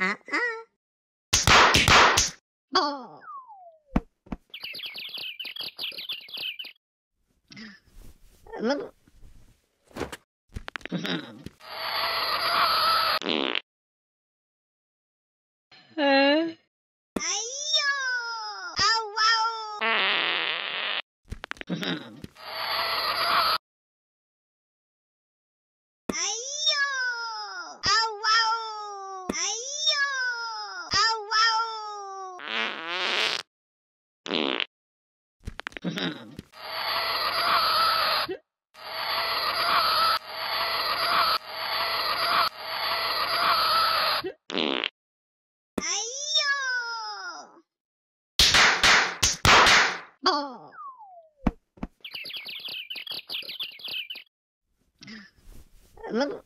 Oh. Look. Uh. Ayo! Au, au! Ayo! Au, au! Ayo! Au, au! Ayo! Oh. Look.